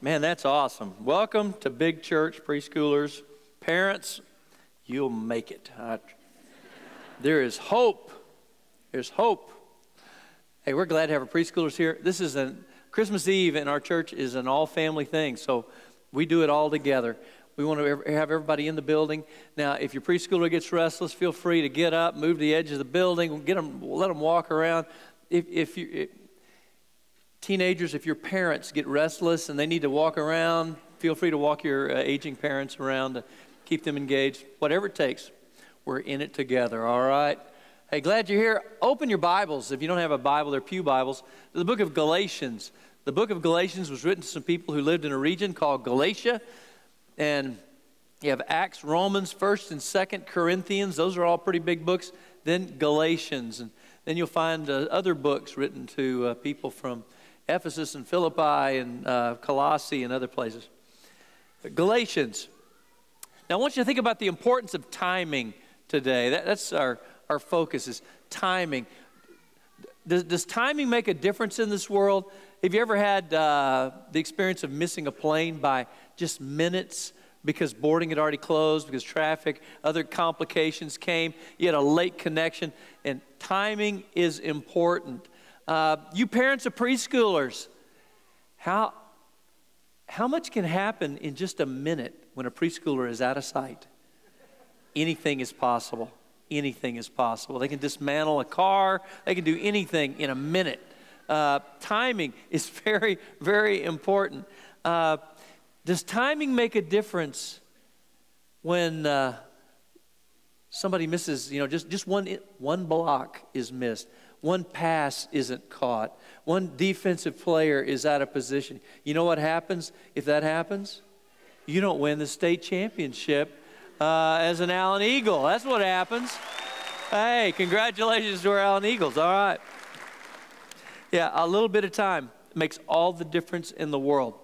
Man, that's awesome. Welcome to Big Church preschoolers. Parents, you'll make it. I, there is hope. There's hope. Hey, we're glad to have our preschoolers here. This is a Christmas Eve in our church is an all family thing, so we do it all together. We want to have everybody in the building. Now, if your preschooler gets restless, feel free to get up, move to the edge of the building, get them, let them walk around. If, if you, teenagers, if your parents get restless and they need to walk around, feel free to walk your uh, aging parents around to keep them engaged. Whatever it takes, we're in it together, all right? Hey, glad you're here. Open your Bibles. If you don't have a Bible, they're Pew Bibles. The book of Galatians. The book of Galatians was written to some people who lived in a region called Galatia. And you have Acts, Romans, 1st and 2nd Corinthians. Those are all pretty big books. Then Galatians. And then you'll find uh, other books written to uh, people from Ephesus and Philippi and uh, Colossae and other places. Galatians. Now, I want you to think about the importance of timing today. That, that's our, our focus is timing. Does, does timing make a difference in this world? Have you ever had uh, the experience of missing a plane by just minutes because boarding had already closed, because traffic, other complications came? You had a late connection, and timing is important. Uh, you parents of preschoolers, how, how much can happen in just a minute when a preschooler is out of sight? Anything is possible. Anything is possible. They can dismantle a car, they can do anything in a minute. Uh, timing is very, very important. Uh, does timing make a difference when uh, somebody misses, you know, just, just one, one block is missed? One pass isn't caught. One defensive player is out of position. You know what happens if that happens? You don't win the state championship uh, as an Allen Eagle. That's what happens. Hey, congratulations to our Allen Eagles. All right. Yeah, a little bit of time makes all the difference in the world.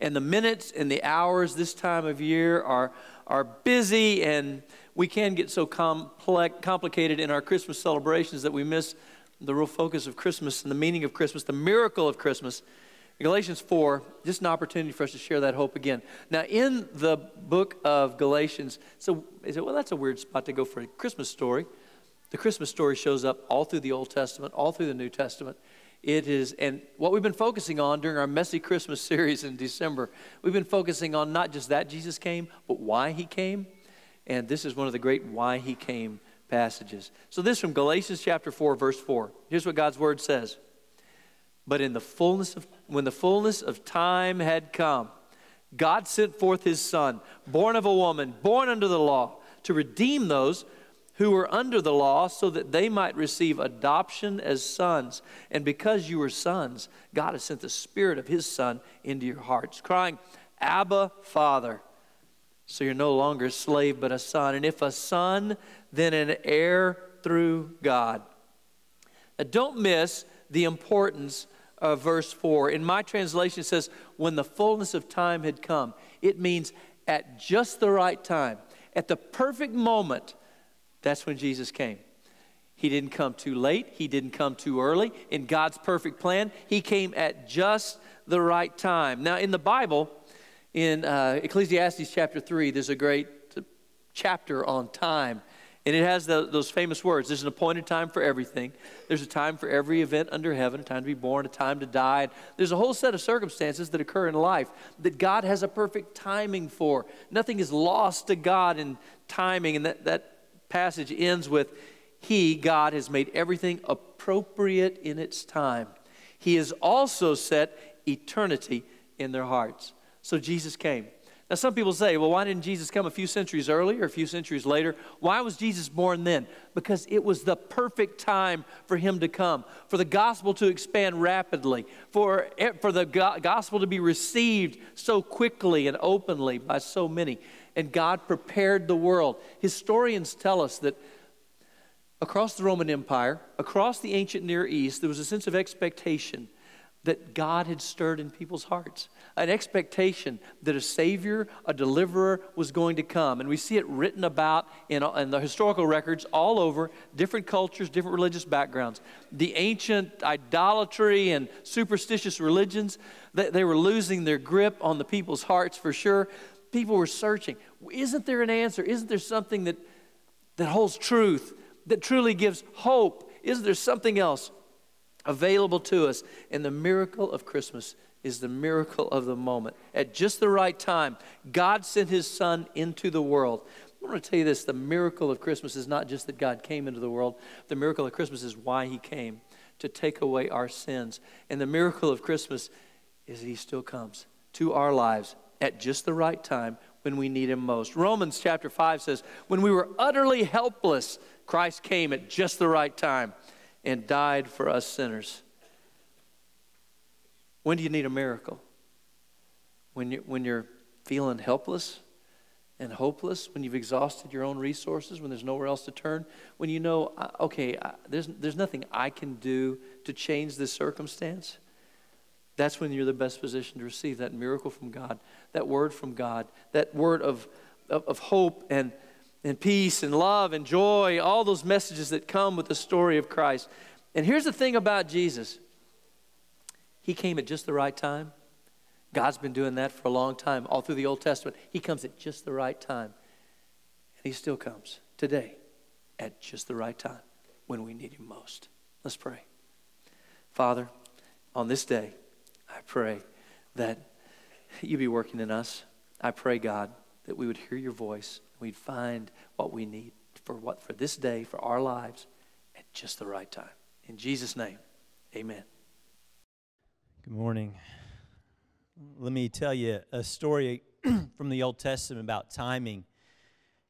And the minutes and the hours this time of year are, are busy and we can get so complex, complicated in our Christmas celebrations that we miss the real focus of Christmas and the meaning of Christmas, the miracle of Christmas. Galatians 4, just an opportunity for us to share that hope again. Now, in the book of Galatians, so is said, well, that's a weird spot to go for a Christmas story. The Christmas story shows up all through the Old Testament, all through the New Testament. It is, and what we've been focusing on during our Messy Christmas series in December, we've been focusing on not just that Jesus came, but why he came. And this is one of the great why he came passages. So, this from Galatians chapter 4, verse 4. Here's what God's word says. But in the fullness of, when the fullness of time had come, God sent forth his son, born of a woman, born under the law, to redeem those who were under the law so that they might receive adoption as sons. And because you were sons, God has sent the Spirit of His Son into your hearts, crying, Abba, Father. So you're no longer a slave, but a son. And if a son, then an heir through God. Now, don't miss the importance of verse 4. In my translation, it says, when the fullness of time had come. It means at just the right time, at the perfect moment, that's when Jesus came. He didn't come too late, He didn't come too early. In God's perfect plan, He came at just the right time. Now, in the Bible, in uh, Ecclesiastes chapter 3, there's a great chapter on time. And it has the, those famous words there's an appointed time for everything. There's a time for every event under heaven, a time to be born, a time to die. There's a whole set of circumstances that occur in life that God has a perfect timing for. Nothing is lost to God in timing. And that, that passage ends with He, God, has made everything appropriate in its time. He has also set eternity in their hearts. So Jesus came. Now, some people say, well, why didn't Jesus come a few centuries earlier, a few centuries later? Why was Jesus born then? Because it was the perfect time for him to come, for the gospel to expand rapidly, for, for the gospel to be received so quickly and openly by so many. And God prepared the world. Historians tell us that across the Roman Empire, across the ancient Near East, there was a sense of expectation that God had stirred in people's hearts. An expectation that a Savior, a deliverer was going to come. And we see it written about in, in the historical records all over, different cultures, different religious backgrounds. The ancient idolatry and superstitious religions, they, they were losing their grip on the people's hearts for sure. People were searching. Isn't there an answer? Isn't there something that, that holds truth, that truly gives hope? Isn't there something else? Available to us. And the miracle of Christmas is the miracle of the moment. At just the right time, God sent his son into the world. I want to tell you this the miracle of Christmas is not just that God came into the world, the miracle of Christmas is why he came to take away our sins. And the miracle of Christmas is he still comes to our lives at just the right time when we need him most. Romans chapter 5 says, When we were utterly helpless, Christ came at just the right time and died for us sinners. When do you need a miracle? When, you, when you're feeling helpless and hopeless, when you've exhausted your own resources, when there's nowhere else to turn, when you know, okay, there's, there's nothing I can do to change this circumstance. That's when you're the best position to receive that miracle from God, that word from God, that word of, of, of hope and and peace and love and joy, all those messages that come with the story of Christ. And here's the thing about Jesus He came at just the right time. God's been doing that for a long time, all through the Old Testament. He comes at just the right time. And He still comes today at just the right time when we need Him most. Let's pray. Father, on this day, I pray that you be working in us. I pray, God, that we would hear your voice we'd find what we need for what for this day, for our lives, at just the right time. In Jesus' name, amen. Good morning. Let me tell you a story from the Old Testament about timing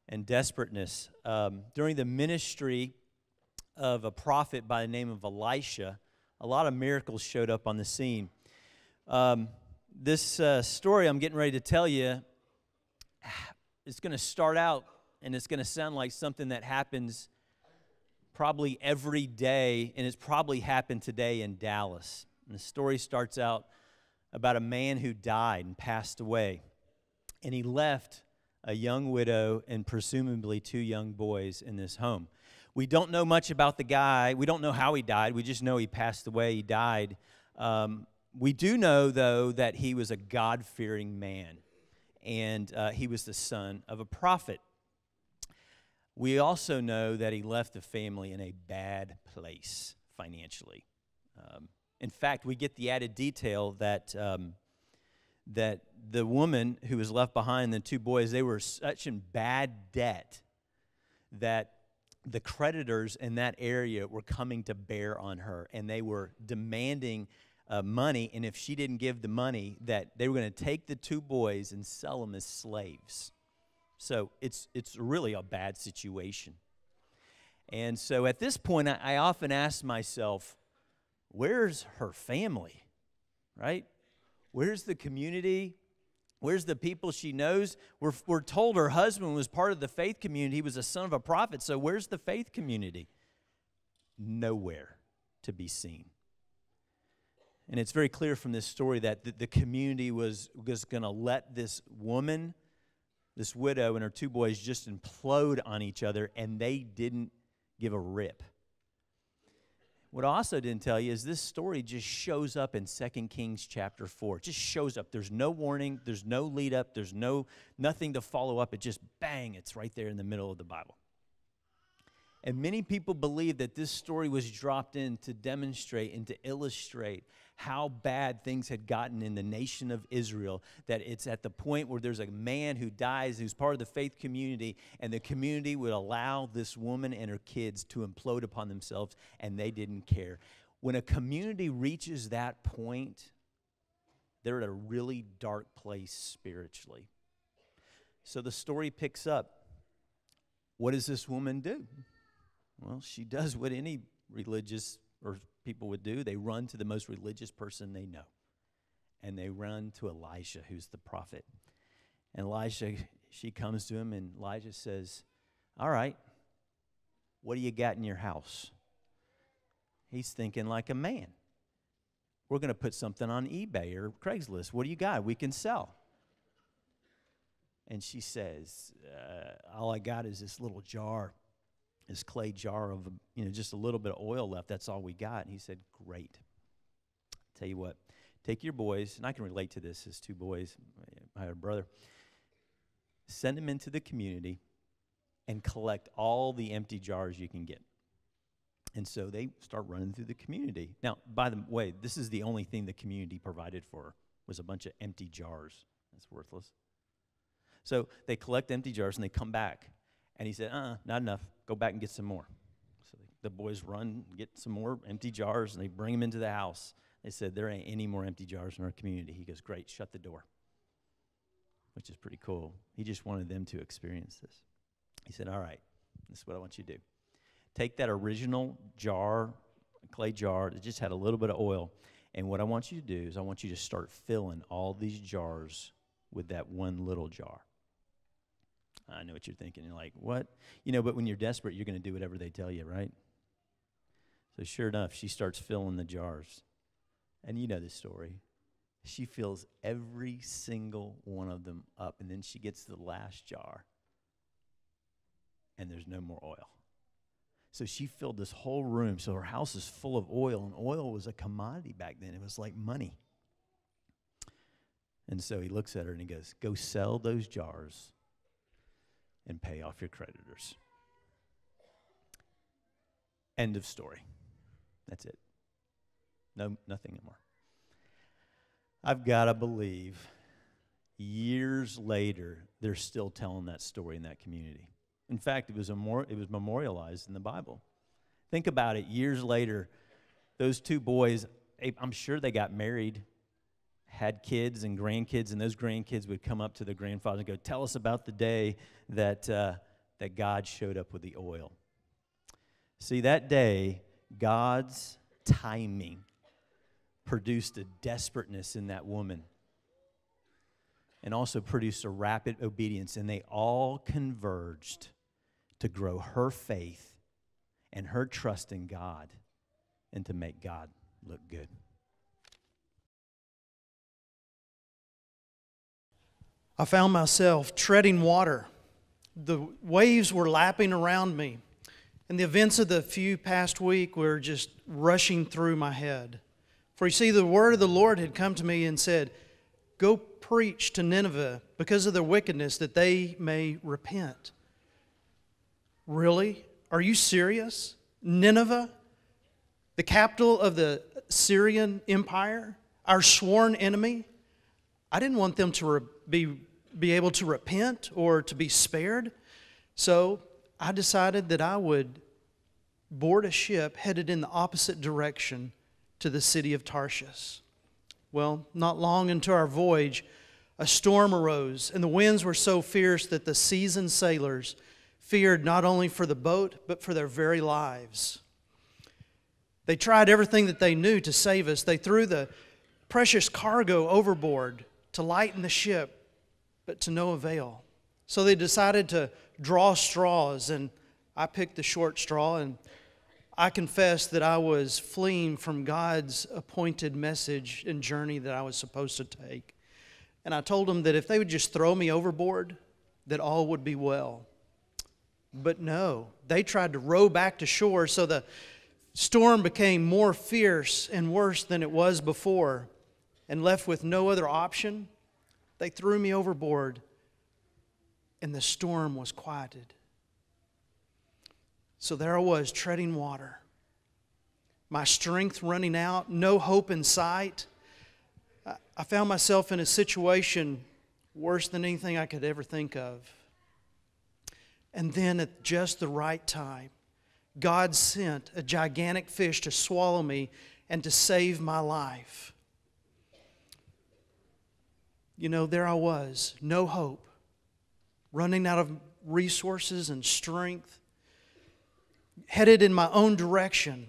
and desperateness. Um, during the ministry of a prophet by the name of Elisha, a lot of miracles showed up on the scene. Um, this uh, story I'm getting ready to tell you it's going to start out and it's going to sound like something that happens probably every day, and it's probably happened today in Dallas. And the story starts out about a man who died and passed away, and he left a young widow and presumably two young boys in this home. We don't know much about the guy. We don't know how he died. We just know he passed away. He died. Um, we do know, though, that he was a God fearing man and uh, he was the son of a prophet. We also know that he left the family in a bad place financially. Um, in fact, we get the added detail that, um, that the woman who was left behind, the two boys, they were such in bad debt that the creditors in that area were coming to bear on her and they were demanding uh, money, and if she didn't give the money, that they were going to take the two boys and sell them as slaves. So it's, it's really a bad situation. And so at this point, I, I often ask myself, where's her family? Right? Where's the community? Where's the people she knows? We're, we're told her husband was part of the faith community. He was a son of a prophet. So where's the faith community? Nowhere to be seen. And it's very clear from this story that the, the community was, was going to let this woman, this widow, and her two boys just implode on each other, and they didn't give a rip. What I also didn't tell you is this story just shows up in 2 Kings chapter 4. It just shows up. There's no warning, there's no lead up, there's no nothing to follow up. It just bang, it's right there in the middle of the Bible. And many people believe that this story was dropped in to demonstrate and to illustrate how bad things had gotten in the nation of Israel, that it's at the point where there's a man who dies who's part of the faith community, and the community would allow this woman and her kids to implode upon themselves, and they didn't care. When a community reaches that point, they're at a really dark place spiritually. So the story picks up. What does this woman do? Well, she does what any religious or people would do. They run to the most religious person they know. And they run to Elijah, who's the prophet. And Elijah, she comes to him, and Elijah says, All right, what do you got in your house? He's thinking like a man. we're going to put something on eBay or Craigslist. What do you got? We can sell. And she says, uh, All I got is this little jar, this clay jar of, you know, just a little bit of oil left. That's all we got. And he said, Great. Tell you what, take your boys, and I can relate to this as two boys. I have a brother. Send them into the community and collect all the empty jars you can get. And so they start running through the community. Now, by the way, this is the only thing the community provided for was a bunch of empty jars. That's worthless. So they collect empty jars and they come back. And he said, uh, not enough. Go back and get some more. So the boys run, get some more empty jars, and they bring them into the house. They said, There ain't any more empty jars in our community. He goes, Great, shut the door, which is pretty cool. He just wanted them to experience this. He said, All right, this is what I want you to do. Take that original jar, clay jar that just had a little bit of oil, and what I want you to do is I want you to start filling all these jars with that one little jar. I know what you're thinking. You're like, what? You know, but when you're desperate, you're going to do whatever they tell you, right? So, sure enough, she starts filling the jars. And you know the story. She fills every single one of them up, and then she gets to the last jar, and there's no more oil. So she filled this whole room. So her house is full of oil, and oil was a commodity back then. It was like money. And so he looks at her and he goes, Go sell those jars and pay off your creditors. End of story. That's it. No, nothing more. I've got to believe years later, they're still telling that story in that community. In fact, it was, it was memorialized in the Bible. Think about it. Years later, those two boys, eh, I'm sure they got married, had kids and grandkids, and those grandkids would come up to their grandfather and go, Tell us about the day that, uh, that God showed up with the oil. See, that day, God's timing produced a desperateness in that woman and also produced a rapid obedience, and they all converged to grow her faith and her trust in God and to make God look good. I found myself treading water. The waves were lapping around me, and the events of the few past week were just rushing through my head. For you see, the word of the Lord had come to me and said, Go preach to Nineveh because of their wickedness, that they may repent. Really? Are you serious? Nineveh, the capital of the Assyrian Empire, our sworn enemy? I didn't want them to re- be, be able to repent or to be spared. So I decided that I would board a ship headed in the opposite direction to the city of Tarshish. Well, not long into our voyage, a storm arose, and the winds were so fierce that the seasoned sailors feared not only for the boat, but for their very lives. They tried everything that they knew to save us. They threw the precious cargo overboard to lighten the ship, but to no avail. So they decided to draw straws, and I picked the short straw and I confessed that I was fleeing from God's appointed message and journey that I was supposed to take. And I told them that if they would just throw me overboard, that all would be well. But no, they tried to row back to shore, so the storm became more fierce and worse than it was before. And left with no other option, they threw me overboard, and the storm was quieted. So there I was, treading water, my strength running out, no hope in sight. I found myself in a situation worse than anything I could ever think of. And then at just the right time, God sent a gigantic fish to swallow me and to save my life. You know, there I was, no hope, running out of resources and strength headed in my own direction.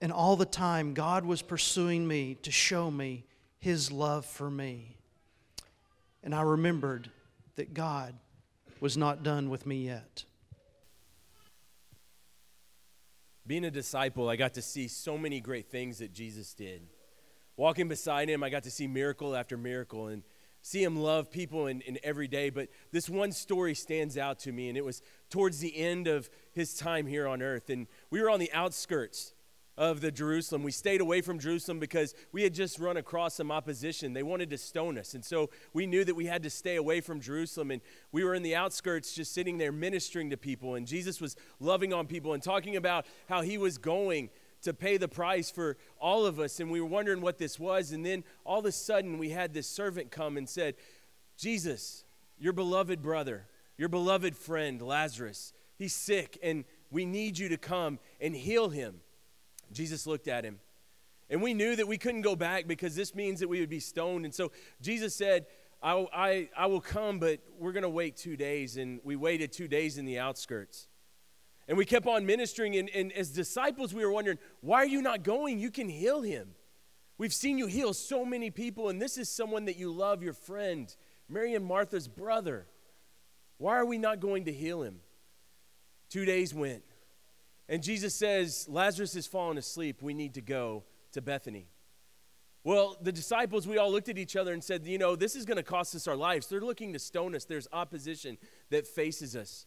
And all the time, God was pursuing me to show me His love for me. And I remembered that God was not done with me yet. Being a disciple, I got to see so many great things that Jesus did. Walking beside him, I got to see miracle after miracle and see him love people in, in every day. But this one story stands out to me, and it was towards the end of his time here on earth. And we were on the outskirts of the Jerusalem. We stayed away from Jerusalem because we had just run across some opposition. They wanted to stone us. And so we knew that we had to stay away from Jerusalem. And we were in the outskirts just sitting there ministering to people. And Jesus was loving on people and talking about how he was going to pay the price for all of us. And we were wondering what this was. And then all of a sudden, we had this servant come and said, Jesus, your beloved brother, your beloved friend, Lazarus, he's sick, and we need you to come and heal him. Jesus looked at him. And we knew that we couldn't go back because this means that we would be stoned. And so Jesus said, I, I, I will come, but we're going to wait two days. And we waited two days in the outskirts. And we kept on ministering. And, and as disciples, we were wondering, why are you not going? You can heal him. We've seen you heal so many people, and this is someone that you love, your friend, Mary and Martha's brother. Why are we not going to heal him? Two days went. And Jesus says, Lazarus has fallen asleep. We need to go to Bethany. Well, the disciples, we all looked at each other and said, You know, this is going to cost us our lives. They're looking to stone us. There's opposition that faces us.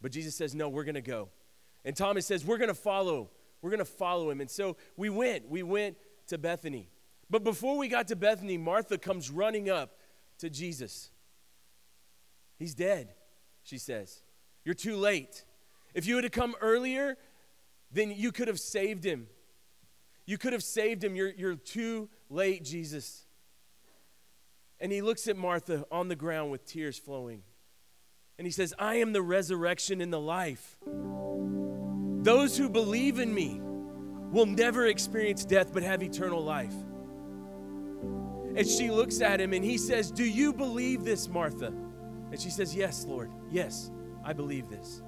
But Jesus says, No, we're going to go. And Thomas says, We're going to follow. We're going to follow him. And so we went. We went to Bethany. But before we got to Bethany, Martha comes running up to Jesus. He's dead, she says. You're too late. If you had come earlier, then you could have saved him. You could have saved him. You're, you're too late, Jesus. And he looks at Martha on the ground with tears flowing. And he says, I am the resurrection and the life. Those who believe in me will never experience death but have eternal life. And she looks at him and he says, Do you believe this, Martha? And she says, Yes, Lord. Yes, I believe this.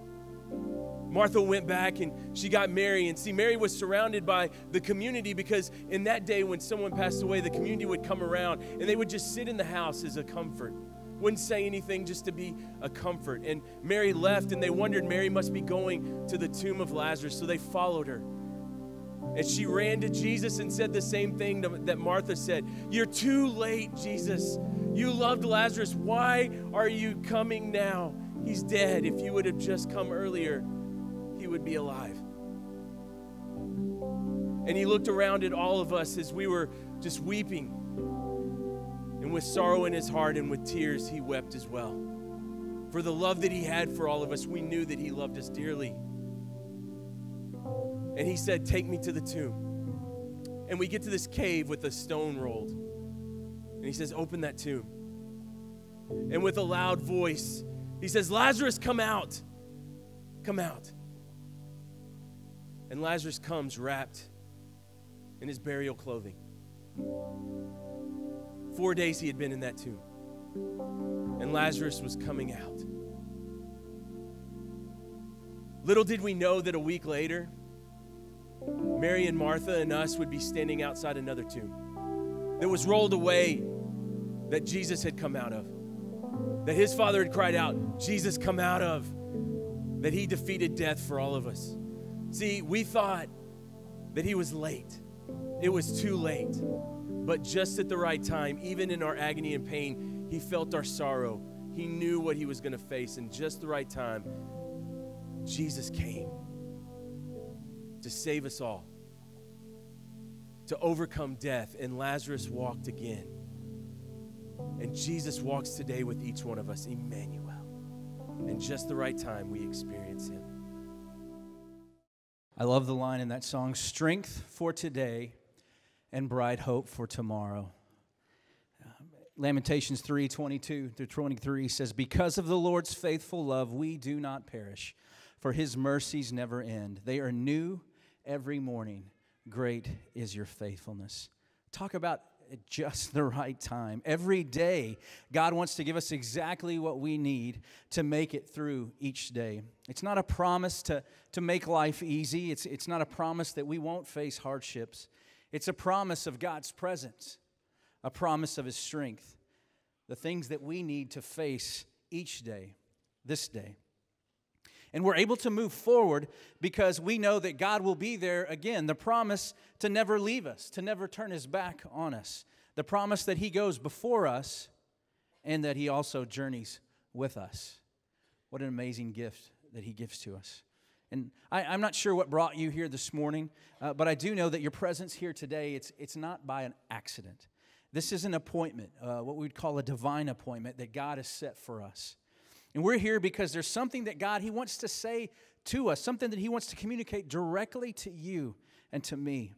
Martha went back and she got Mary. And see, Mary was surrounded by the community because in that day when someone passed away, the community would come around and they would just sit in the house as a comfort. Wouldn't say anything just to be a comfort. And Mary left and they wondered Mary must be going to the tomb of Lazarus. So they followed her. And she ran to Jesus and said the same thing that Martha said You're too late, Jesus. You loved Lazarus. Why are you coming now? He's dead. If you would have just come earlier, he would be alive. And he looked around at all of us as we were just weeping. And with sorrow in his heart and with tears, he wept as well. For the love that he had for all of us, we knew that he loved us dearly. And he said, Take me to the tomb. And we get to this cave with a stone rolled. And he says, Open that tomb. And with a loud voice, he says, Lazarus, come out. Come out. And Lazarus comes wrapped in his burial clothing. Four days he had been in that tomb. And Lazarus was coming out. Little did we know that a week later, Mary and Martha and us would be standing outside another tomb that was rolled away that Jesus had come out of. That his father had cried out, Jesus, come out of. That he defeated death for all of us. See, we thought that he was late. It was too late. But just at the right time, even in our agony and pain, he felt our sorrow. He knew what he was going to face. And just the right time, Jesus came to save us all, to overcome death. And Lazarus walked again. And Jesus walks today with each one of us, Emmanuel. And just the right time, we experience him. I love the line in that song strength for today and bright hope for tomorrow. Um, Lamentations 3 22 through 23 says, Because of the Lord's faithful love, we do not perish, for his mercies never end. They are new every morning. Great is your faithfulness. Talk about at just the right time. Every day, God wants to give us exactly what we need to make it through each day. It's not a promise to, to make life easy, it's, it's not a promise that we won't face hardships. It's a promise of God's presence, a promise of His strength, the things that we need to face each day, this day. And we're able to move forward because we know that God will be there again. The promise to never leave us, to never turn his back on us. The promise that he goes before us and that he also journeys with us. What an amazing gift that he gives to us. And I, am not sure what brought you here this morning, uh, but I do know that your presence here today, it's, it's not by an accident. This is an appointment, uh, what we would call a divine appointment that God has set for us. And we're here because there's something that God, He wants to say to us, something that He wants to communicate directly to you and to me.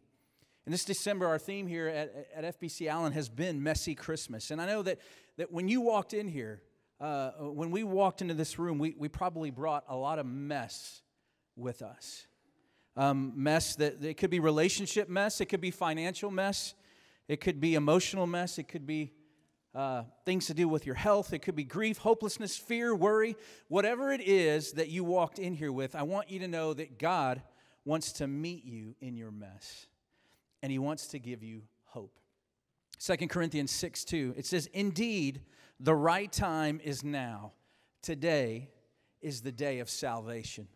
And this December, our theme here at, at FBC Allen has been Messy Christmas. And I know that, that when you walked in here, uh, when we walked into this room, we, we probably brought a lot of mess with us. Um, mess that it could be relationship mess, it could be financial mess, it could be emotional mess, it could be uh, things to do with your health, it could be grief, hopelessness, fear, worry, whatever it is that you walked in here with. I want you to know that God wants to meet you in your mess, and He wants to give you hope. 2 Corinthians 6 2, it says, Indeed, the right time is now. Today is the day of salvation.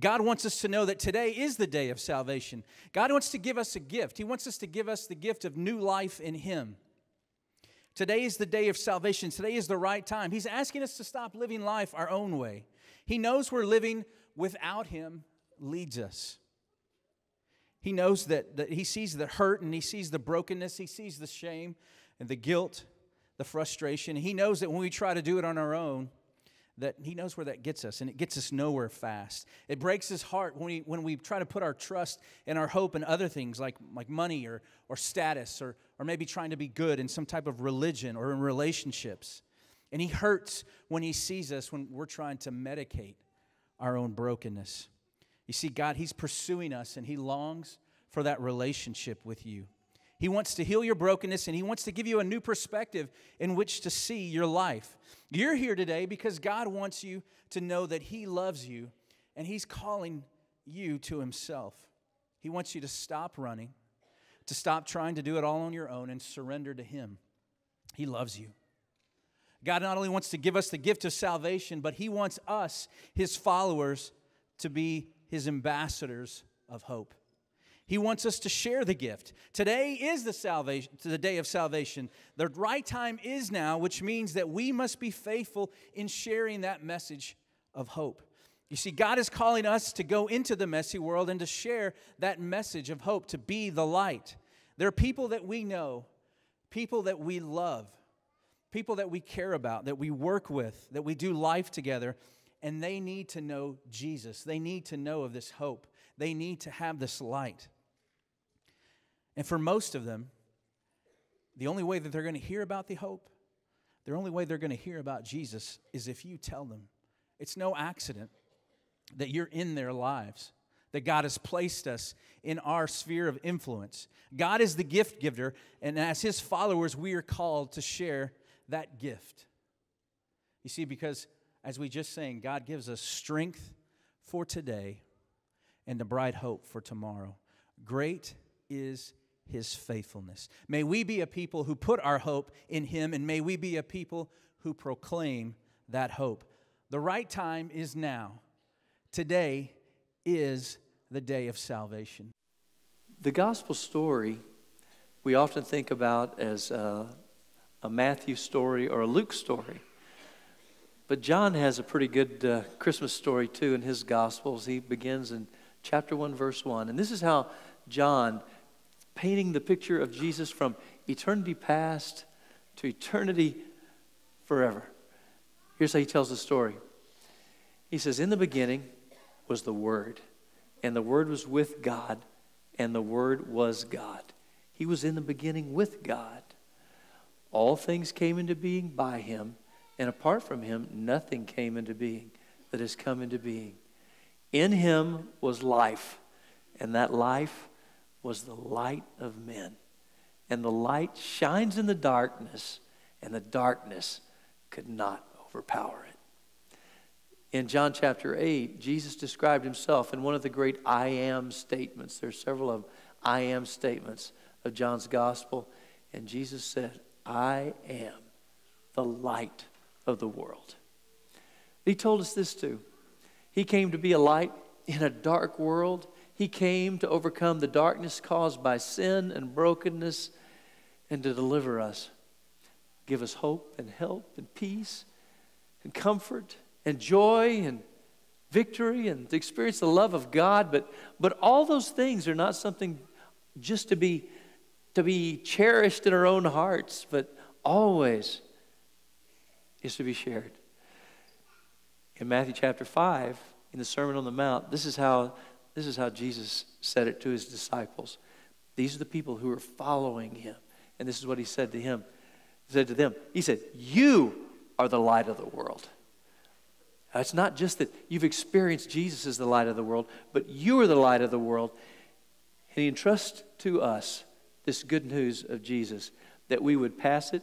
God wants us to know that today is the day of salvation. God wants to give us a gift. He wants us to give us the gift of new life in Him. Today is the day of salvation. Today is the right time. He's asking us to stop living life our own way. He knows we're living without Him leads us. He knows that, that He sees the hurt and He sees the brokenness, He sees the shame and the guilt, the frustration. He knows that when we try to do it on our own, that he knows where that gets us, and it gets us nowhere fast. It breaks his heart when we, when we try to put our trust and our hope in other things like, like money or, or status or, or maybe trying to be good in some type of religion or in relationships. And he hurts when he sees us when we're trying to medicate our own brokenness. You see, God, he's pursuing us and he longs for that relationship with you. He wants to heal your brokenness and He wants to give you a new perspective in which to see your life. You're here today because God wants you to know that He loves you and He's calling you to Himself. He wants you to stop running, to stop trying to do it all on your own and surrender to Him. He loves you. God not only wants to give us the gift of salvation, but He wants us, His followers, to be His ambassadors of hope. He wants us to share the gift. Today is the salvation, the day of salvation. The right time is now, which means that we must be faithful in sharing that message of hope. You see, God is calling us to go into the messy world and to share that message of hope, to be the light. There are people that we know, people that we love, people that we care about, that we work with, that we do life together, and they need to know Jesus. They need to know of this hope. They need to have this light. And for most of them, the only way that they're going to hear about the hope, the only way they're going to hear about Jesus is if you tell them. It's no accident that you're in their lives, that God has placed us in our sphere of influence. God is the gift giver, and as His followers, we are called to share that gift. You see, because as we just sang, God gives us strength for today and a bright hope for tomorrow. Great is his faithfulness. May we be a people who put our hope in him, and may we be a people who proclaim that hope. The right time is now. Today is the day of salvation. The gospel story we often think about as a, a Matthew story or a Luke story. But John has a pretty good uh, Christmas story too in his Gospels. He begins in chapter 1, verse 1. And this is how John painting the picture of Jesus from eternity past to eternity forever. Here's how he tells the story. He says, In the beginning was the Word, and the Word was with God, and the Word was God. He was in the beginning with God. All things came into being by him, and apart from him, nothing came into being that has come into being. In him was life, and that life was the light of men. And the light shines in the darkness, and the darkness could not overpower it. In John chapter 8, Jesus described himself in one of the great I am statements. There's several of I am statements of John's gospel. And Jesus said, I am the light of the world. He told us this too. He came to be a light in a dark world. He came to overcome the darkness caused by sin and brokenness and to deliver us. Give us hope and help and peace and comfort and joy and victory and to experience the love of God. But, but all those things are not something just to be, to be cherished in our own hearts, but always is to be shared. In Matthew chapter 5, in the Sermon on the Mount, this is how, this is how Jesus said it to his disciples. These are the people who are following him. And this is what he said to him. He said to them, He said, You are the light of the world. Now, it's not just that you've experienced Jesus as the light of the world, but you are the light of the world. And he entrusts to us this good news of Jesus that we would pass it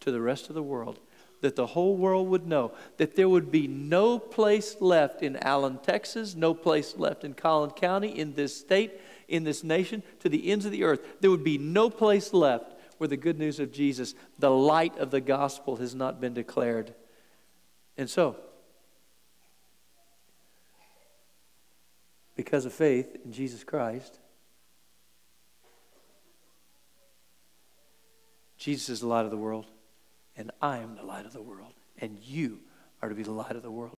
to the rest of the world, that the whole world would know that there would be no place left in Allen, Texas, no place left in Collin County, in this state, in this nation, to the ends of the earth. There would be no place left where the good news of Jesus, the light of the gospel, has not been declared. And so, because of faith in Jesus Christ, Jesus is the light of the world, and I am the light of the world, and you are to be the light of the world.